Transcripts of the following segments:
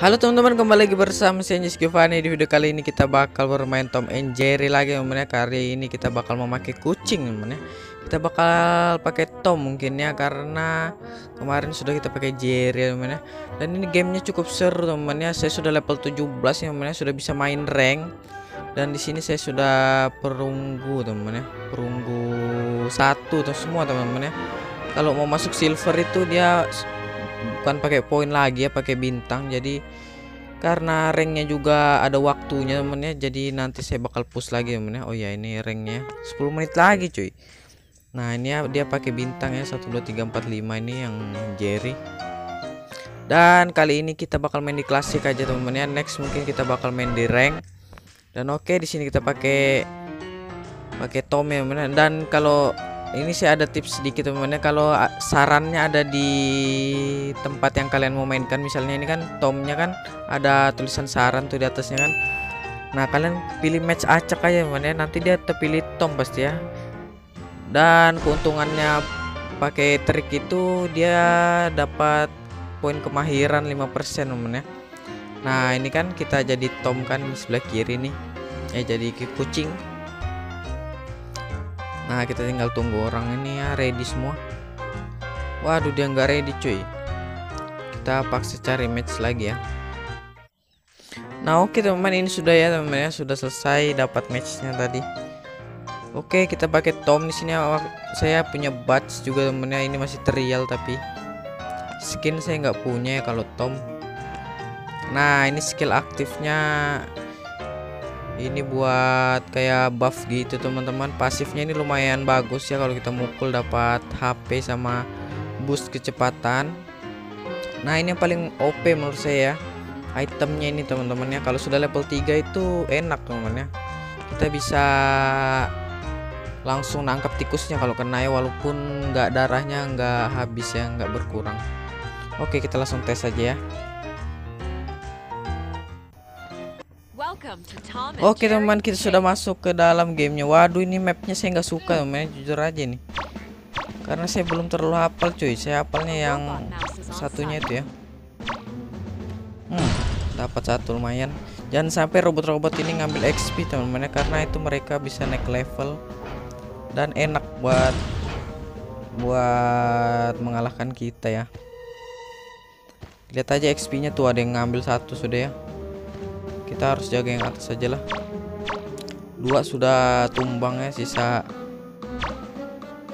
Halo teman-teman kembali lagi bersama saya Anjis Giovanni. Di video kali ini kita bakal bermain Tom and Jerry lagi teman-teman ya. Kali ini kita bakal memakai kucing teman-teman ya. Kita bakal pakai Tom mungkin ya Karena kemarin sudah kita pakai Jerry teman-teman ya. Dan ini gamenya cukup seru teman-teman ya. Saya sudah level 17 ya teman-teman Sudah bisa main rank. Dan di sini saya sudah perunggu teman-teman Perunggu satu tuh semua teman-teman ya. Kalau mau masuk silver itu dia bukan pakai poin lagi ya pakai bintang. Jadi karena ranknya juga ada waktunya temen ya jadi nanti saya bakal push lagi temen ya. Oh ya ini ranknya 10 menit lagi cuy. Nah ini ya dia pakai bintang ya 1 2 3 4 5 ini yang Jerry. Dan kali ini kita bakal main di klasik aja temen ya. Next mungkin kita bakal main di rank. Dan oke di sini kita pakai pakai Tom ya temen dan kalau ini sih ada tips sedikit teman-teman kalau sarannya ada di tempat yang kalian mau mainkan. Misalnya ini kan tomnya kan ada tulisan saran tuh di atasnya kan. Nah kalian pilih match acak aja teman ya. Nanti dia terpilih tom pasti ya. Dan keuntungannya pakai trik itu dia dapat poin kemahiran 5% teman ya. Nah ini kan kita jadi tom kan di sebelah kiri nih. Eh jadi kucing Nah kita tinggal tunggu orang ini ya ready semua. Waduh dia nggak ready cuy. Kita paksa cari match lagi ya. Nah oke teman-teman ini sudah ya teman-teman ya. Sudah selesai dapat matchnya tadi. Oke kita pakai Tom di sini Saya punya badge juga teman-teman ya. Ini masih trial tapi Skin saya nggak punya ya kalau Tom. Nah ini skill aktifnya ini buat kayak buff gitu teman-teman. Pasifnya ini lumayan bagus ya kalau kita mukul dapat HP sama boost kecepatan. Nah ini yang paling OP menurut saya ya. Itemnya ini teman-teman ya. Kalau sudah level 3 itu enak teman-teman ya. Kita bisa langsung nangkap tikusnya kalau kena ya walaupun nggak darahnya nggak habis ya nggak berkurang. Oke kita langsung tes aja ya Oke teman kita sudah masuk ke dalam gamenya. Waduh ini mapnya saya nggak suka teman jujur aja nih. Karena saya belum terlalu hafal cuy. Saya hafalnya yang satunya itu ya. Hmm dapat satu lumayan. Jangan sampai robot-robot ini ngambil XP teman-teman ya Karena itu mereka bisa naik level Dan enak buat Buat mengalahkan kita ya. Lihat aja XP nya tuh ada yang ngambil satu sudah ya kita harus jaga yang atas saja lah. Dua sudah tumbang ya sisa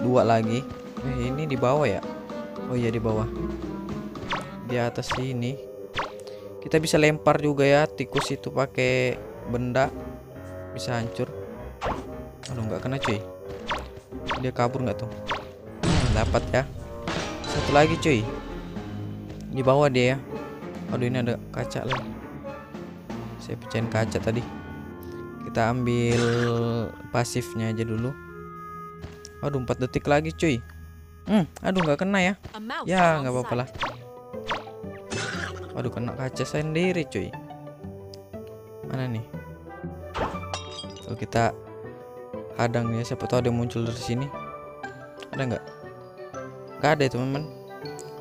dua lagi. Eh ini di bawah ya? Oh iya di bawah. Di atas sini. Kita bisa lempar juga ya tikus itu pakai benda. Bisa hancur. Aduh nggak kena cuy. Dia kabur nggak tuh? Hmm, dapat ya. Satu lagi cuy. Di bawah dia ya. Aduh ini ada kaca lagi saya pecahin kaca tadi. Kita ambil pasifnya aja dulu. Aduh 4 detik lagi cuy. Hmm, aduh nggak kena ya. Ya nggak apa-apa lah aduh kena kaca sendiri cuy. Mana nih? Tuh kita hadang ya. Siapa tahu ada muncul dari sini. Ada nggak? Nggak ada ya teman-teman.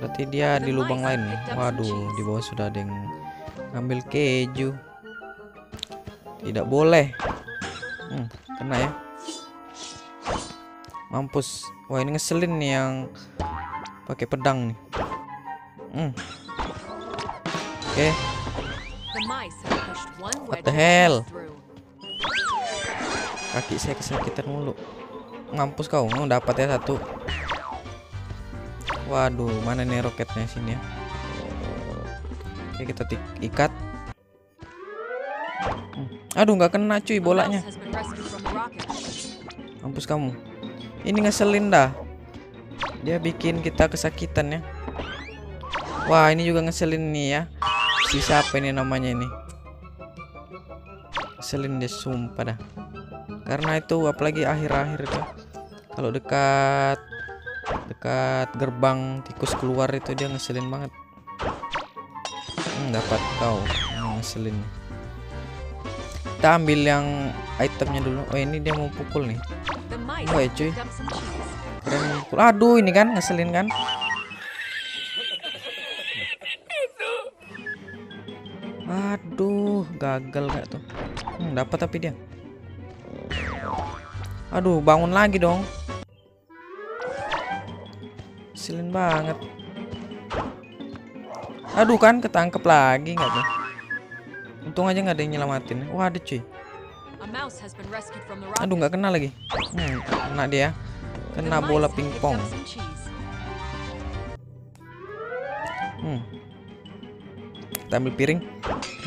Berarti dia di lubang lain nih waduh di bawah sudah ada yang ngambil keju tidak boleh. Hmm, kena ya. Mampus. Wah, ini ngeselin nih yang pakai pedang nih. Hmm. Oke. Okay. What the hell? Kaki saya kesakitan mulu. Mampus kau. Oh, dapat ya satu. Waduh, mana nih roketnya sini ya? Oke, kita ikat. Aduh nggak kena cuy bolanya. Mampus kamu. Ini ngeselin dah. Dia bikin kita kesakitan ya. Wah ini juga ngeselin nih ya. Si siapa ini namanya ini? Ngeselin dia sumpah dah. Karena itu apalagi akhir-akhir itu. Kalau dekat dekat gerbang tikus keluar itu dia ngeselin banget. Hmm, dapat kau. Hmm, ngeselin kita ambil yang itemnya dulu oh ini dia mau pukul nih oh ya cuy keren pukul aduh ini kan ngeselin kan Aduh, gagal gak tuh? Hmm, dapat tapi dia. Aduh, bangun lagi dong. Silin banget. Aduh kan ketangkep lagi nggak tuh? Untung aja nggak ada yang nyelamatin. Wah ada cuy. Aduh nggak kena lagi. Hmm, kena dia. Kena bola pingpong. Hmm. Kita ambil piring.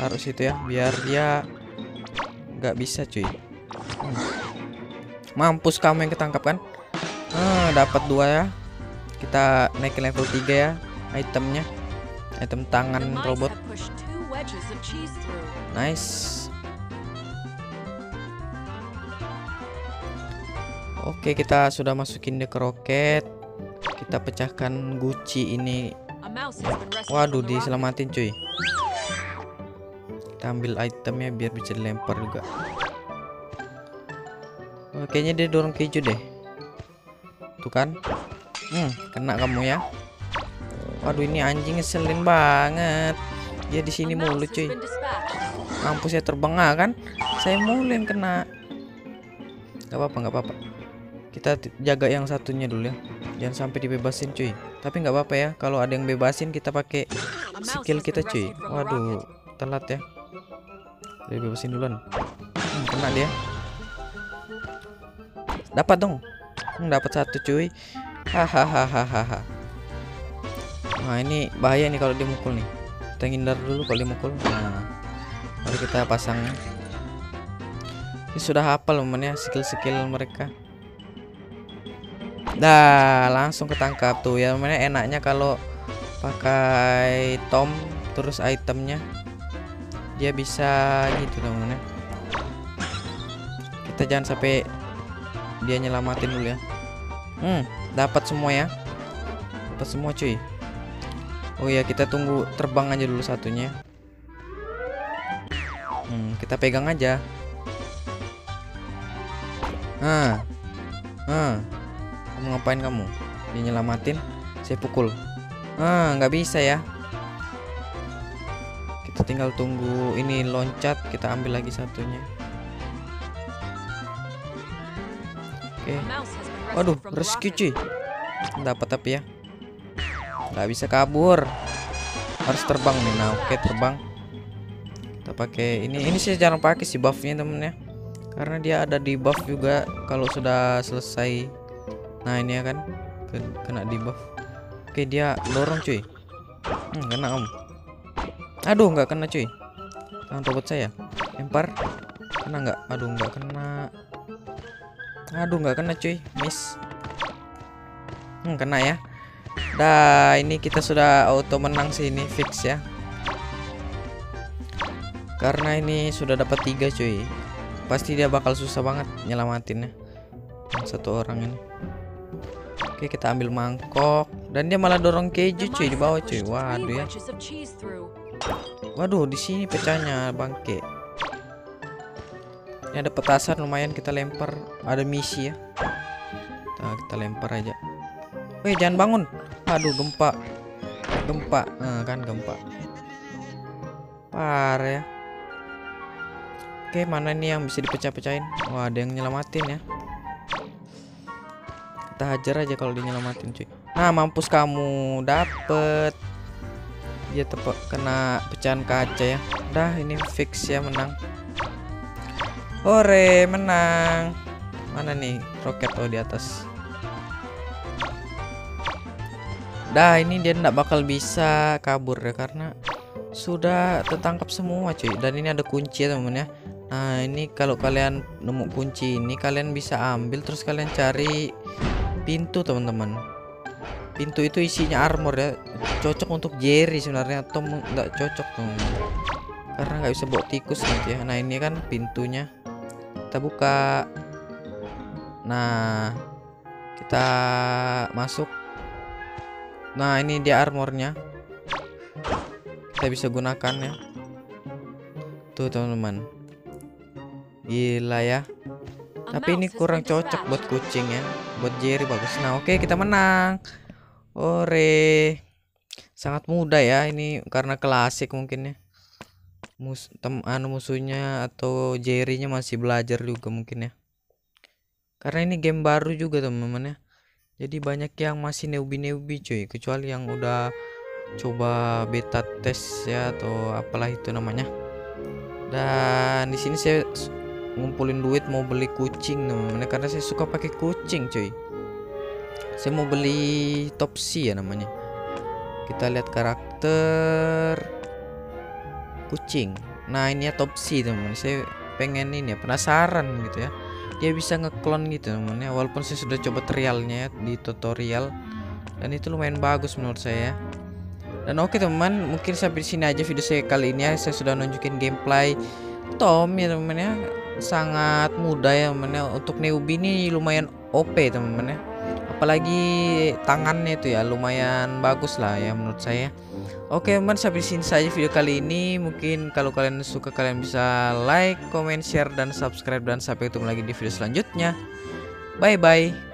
Harus itu ya, biar dia nggak bisa cuy. Hmm. Mampus kamu yang ketangkap kan? Ah, dapat dua ya. Kita naik ke level 3 ya itemnya. Item tangan robot. Nice. Oke, kita sudah masukin dia ke roket. Kita pecahkan Gucci ini. Waduh, diselamatin cuy. Kita ambil itemnya biar bisa dilempar juga. Oh, kayaknya dia dorong keju deh. Tuh kan? Hmm, kena kamu ya. Waduh, ini anjing ngeselin banget. Dia di sini mulu cuy. Mampus ya terbang kan? Saya mulu yang kena. Gak apa-apa, gak apa-apa. Kita jaga yang satunya dulu ya. Jangan sampai dibebasin cuy. Tapi nggak apa-apa ya. Kalau ada yang bebasin kita pakai skill kita cuy. Waduh, telat ya. Dia bebasin duluan. Hmm, kena dia. Dapat dong. Hmm, dapat satu cuy. Hahaha. Nah ini bahaya nih kalau dia mukul nih. Kita hindar dulu kalau mukul. Nah, baru kita pasang. Ini sudah hafal momennya skill-skill mereka. Dah langsung ketangkap tuh ya. Mana enaknya kalau pakai tom terus itemnya dia bisa gitu teman-teman kita jangan sampai dia nyelamatin dulu ya hmm dapat semua ya dapat semua cuy oh ya kita tunggu terbang aja dulu satunya. Hmm kita pegang aja. Nah nah kamu ngapain kamu? Dia nyelamatin saya pukul. Ah nggak bisa ya. Kita tinggal tunggu ini loncat kita ambil lagi satunya. Oke. Waduh rescue cuy. Dapat tapi ya nggak bisa kabur harus terbang nih nah oke terbang kita pakai ini ini sih jarang pakai si buffnya temen ya karena dia ada di buff juga kalau sudah selesai nah ini ya kan kena di buff oke dia dorong cuy hmm, kena kamu Aduh, nggak kena cuy. Tangan robot saya. Lempar. Kena nggak? Aduh, nggak kena. Aduh, nggak kena cuy. Miss. Hmm, kena ya. Dah, ini kita sudah auto menang sih ini fix ya. Karena ini sudah dapat tiga cuy. Pasti dia bakal susah banget nyelamatinnya. Satu orang ini. Oke, kita ambil mangkok dan dia malah dorong keju cuy di bawah cuy. Waduh ya. Waduh, di sini pecahnya bangke. Ini ada petasan lumayan kita lempar. Ada misi ya. Nah, kita lempar aja. Weh, jangan bangun. Aduh, gempa. Gempa. Nah, kan gempa. Parah ya. Oke, mana ini yang bisa dipecah-pecahin? Wah, ada yang nyelamatin ya. Kita hajar aja kalau dia nyelamatin, cuy. Nah, mampus kamu. Dapet dia tepat kena pecahan kaca ya dah ini fix ya menang Ore menang mana nih roket oh di atas dah ini dia tidak bakal bisa kabur ya karena sudah tertangkap semua cuy. Dan ini ada kunci ya temen ya. Nah ini kalau kalian nemu kunci ini kalian bisa ambil terus kalian cari pintu teman-teman. Pintu itu isinya armor ya. Cocok untuk Jerry sebenarnya atau nggak cocok tuh karena nggak bisa bawa tikus nanti ya. Nah ini kan pintunya. Kita buka. Nah kita masuk nah ini dia armornya. Kita bisa gunakan ya. Tuh teman-teman. Gila ya. Tapi ini kurang cocok buat kucing ya. Buat Jerry bagus. Nah oke kita menang. Ore. Sangat mudah ya ini karena klasik mungkin ya. Mus tem anu musuhnya atau Jerry-nya masih belajar juga mungkin ya. Karena ini game baru juga teman-teman ya jadi banyak yang masih newbie-newbie cuy. Kecuali yang udah coba beta test ya atau apalah itu namanya. Dan di sini saya ngumpulin duit mau beli kucing teman-teman ya. karena saya suka pakai kucing cuy. Saya mau beli topsy ya namanya. Kita lihat karakter kucing. Nah ini ya topsy teman. Saya pengen ini ya penasaran gitu ya dia bisa ngeklon gitu teman ya walaupun saya sudah coba trialnya ya, di tutorial dan itu lumayan bagus menurut saya. Dan oke teman mungkin sampai sini aja video saya kali ini ya. Saya sudah nunjukin gameplay Tom ya teman ya. Sangat mudah ya teman ya. Untuk newbie ini lumayan OP teman ya. Apalagi tangannya itu ya lumayan bagus lah ya menurut saya Oke teman sampai sini saja video kali ini. Mungkin kalau kalian suka kalian bisa like, comment, share, dan subscribe. Dan sampai ketemu lagi di video selanjutnya. Bye bye